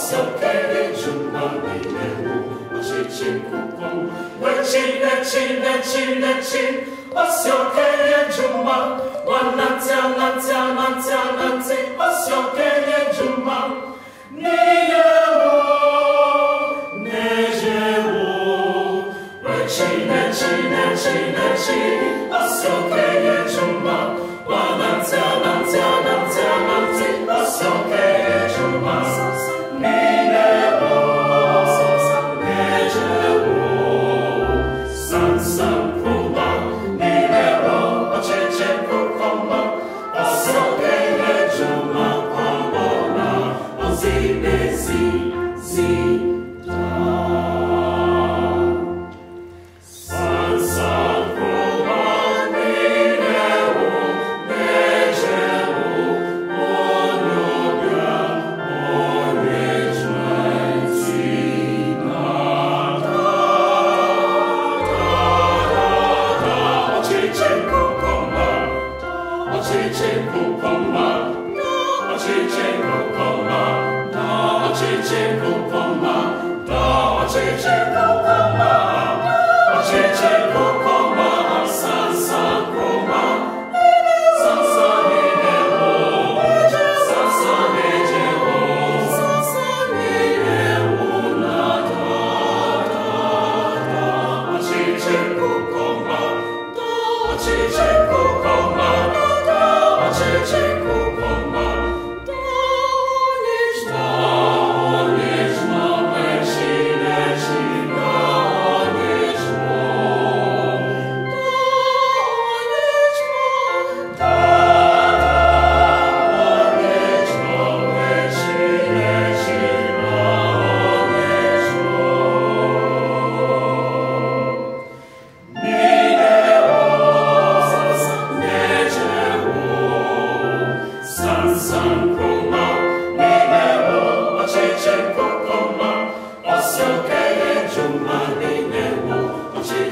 小黑的猪八戒哦，我真真酷酷，我真我真我真我真，小黑的猪八，我难缠难缠难缠难缠，小黑的猪八，你哟，你哟，我真我真我真我真，小黑的猪八，我难缠难缠难缠难缠，小黑。Chichipupoma, da Chichipupoma, da Chichipupoma.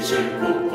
te.